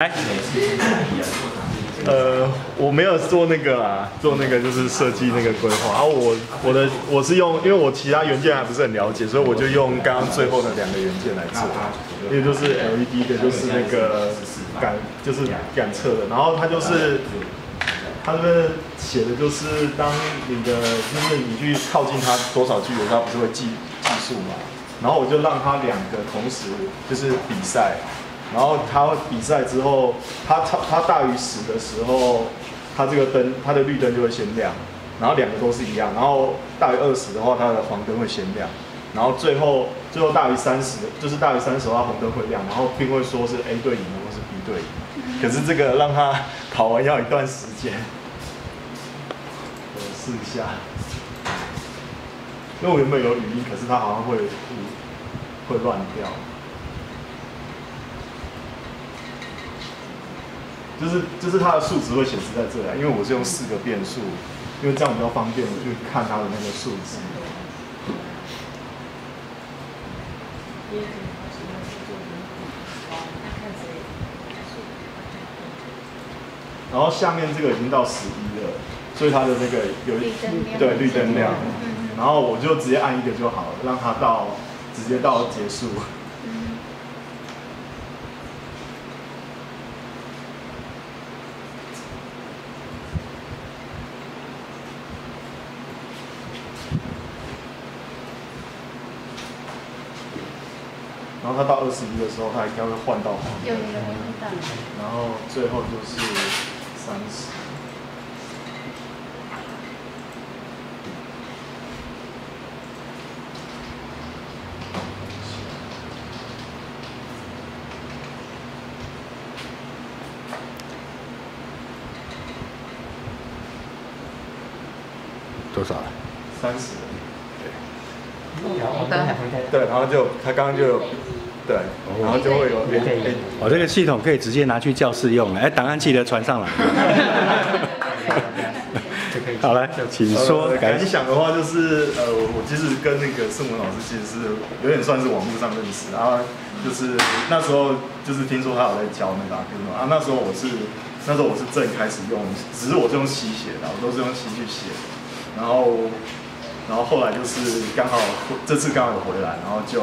来，呃，我没有做那个啊，做那个就是设计那个规划。然后我我的我是用，因为我其他元件还不是很了解，所以我就用刚刚最后的两个元件来做。一个就是 LED 的，就是那个感，就是感测的。然后它就是，它这边写的就是当你的，就是你去靠近它多少距离，它不是会计计数嘛？然后我就让它两个同时就是比赛。然后他比赛之后，他超他大于十的时候，他这个灯他的绿灯就会先亮，然后两个都是一样。然后大于二十的话，它的黄灯会先亮。然后最后最后大于三十，就是大于三十的话，红灯会亮，然后并会说是 A 队赢或是 B 队赢。可是这个让他跑完要一段时间，我试一下，因为我原本有语音，可是它好像会会乱掉。就是就是它的数值会显示在这里，因为我是用四个变数，因为这样比较方便，我去看它的那个数值。然后下面这个已经到十一了，所以它的那个有对绿灯亮，然后我就直接按一个就好了，让它到直接到结束。然后他到二十一的时候，他应该会换到黄有有有。然后最后就是三十。多少了？三十。对，然后就他刚刚就有，对，然后就会有 A 我这个系统可以直接拿去教室用了，哎，档案记得传上来。好来，请说呃感感想的话就是，呃，我其实跟那个盛文老师其实是有点算是网络上认识，然后就是那时候就是听说他有在教那个啊，那时候我是那时候我是正开始用，只是我是用吸写的，我都是用吸去写，然后然后后来就是刚好这次刚好有回来，然后就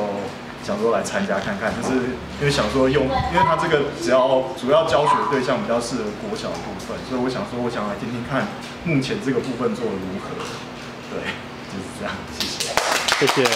想说来参加看看，就是因为想说用，因为他这个只要主要教学对象比较适合国小的部分，所以我想说我想来听听看目前这个部分做的如何，对，就是这样，谢谢。谢谢。